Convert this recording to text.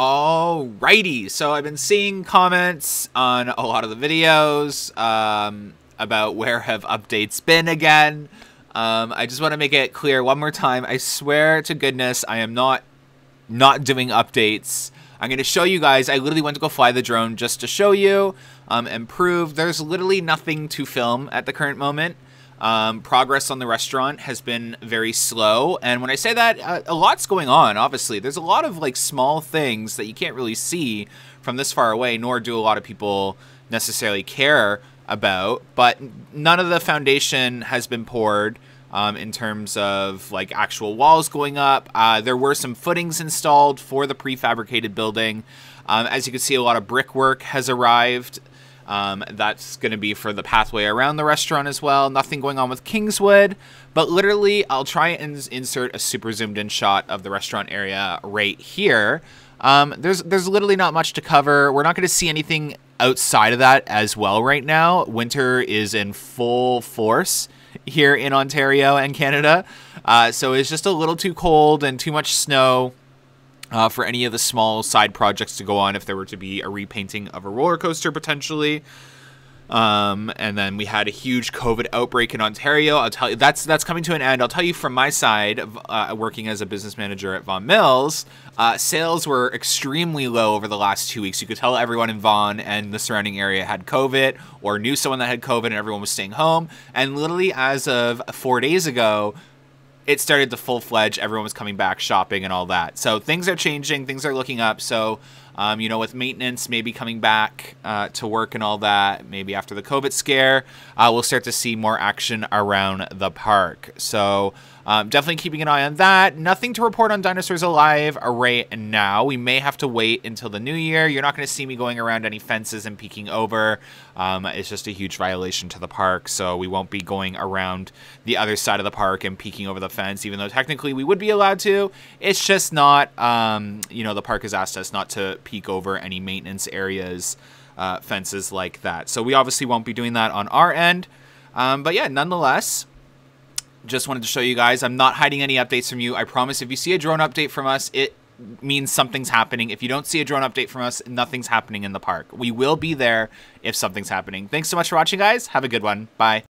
Alrighty, so I've been seeing comments on a lot of the videos um, about where have updates been again. Um, I just want to make it clear one more time. I swear to goodness, I am not not doing updates. I'm going to show you guys. I literally went to go fly the drone just to show you um, and prove there's literally nothing to film at the current moment. Um, progress on the restaurant has been very slow, and when I say that, uh, a lot's going on. Obviously, there's a lot of like small things that you can't really see from this far away, nor do a lot of people necessarily care about. But none of the foundation has been poured. Um, in terms of like actual walls going up. Uh, there were some footings installed for the prefabricated building. Um, as you can see, a lot of brickwork has arrived. Um, that's going to be for the pathway around the restaurant as well. Nothing going on with Kingswood, but literally, I'll try and insert a super zoomed in shot of the restaurant area right here. Um, there's there's literally not much to cover. We're not going to see anything outside of that as well right now. Winter is in full force here in Ontario and Canada, uh, so it's just a little too cold and too much snow uh, for any of the small side projects to go on if there were to be a repainting of a roller coaster potentially. Um, and then we had a huge COVID outbreak in Ontario. I'll tell you that's that's coming to an end. I'll tell you from my side, uh, working as a business manager at Vaughan Mills, uh, sales were extremely low over the last two weeks. You could tell everyone in Vaughan and the surrounding area had COVID or knew someone that had COVID, and everyone was staying home. And literally, as of four days ago, it started to full fledged. Everyone was coming back shopping and all that. So things are changing. Things are looking up. So, um, you know, with maintenance maybe coming back uh, to work and all that, maybe after the COVID scare, uh, we'll start to see more action around the park. So um, definitely keeping an eye on that. Nothing to report on Dinosaurs Alive right now. We may have to wait until the new year. You're not going to see me going around any fences and peeking over. Um, it's just a huge violation to the park, so we won't be going around the other side of the park and peeking over the fence, even though technically we would be allowed to. It's just not, um, you know, the park has asked us not to peek over any maintenance areas, uh, fences like that. So we obviously won't be doing that on our end. Um, but yeah, nonetheless, just wanted to show you guys. I'm not hiding any updates from you. I promise if you see a drone update from us, it means something's happening. If you don't see a drone update from us, nothing's happening in the park. We will be there if something's happening. Thanks so much for watching, guys. Have a good one. Bye.